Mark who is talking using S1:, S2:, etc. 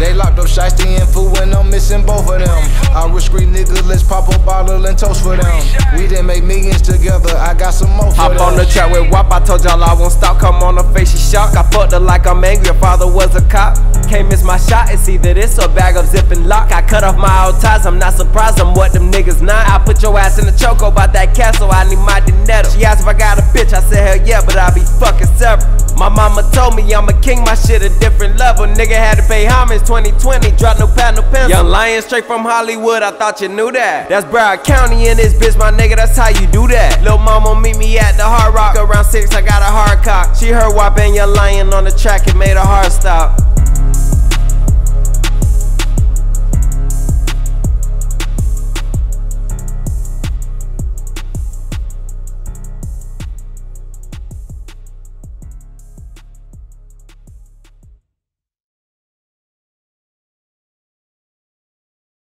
S1: They locked up Shiesty and Fool and I'm missing both of them. I real street niggas, let's pop a bottle and toast for them. We didn't make millions together, I got some more
S2: Hop
S1: them.
S2: on the track with Wop, I told y'all I won't stop. Come on her face, she shocked. I fucked her like I'm angry, her father was a cop. Can't miss my shot, it's either this or bag of zipping lock. I cut off my old ties, I'm not surprised, I'm what them niggas not. I put your ass in the choke about that castle, I need my dinero. She asked if I got a bitch, I said hell yeah, but I be fucking. My mama told me I'm a king, my shit a different level. Nigga had to pay homage 2020, drop no pad, no pencil. Young lion straight from Hollywood, I thought you knew that. That's Broward County in this bitch, my nigga, that's how you do that. Lil' mama meet me at the Hard Rock around six, I got a hard cock. She heard and Young Lion on the track, it made her heart stop.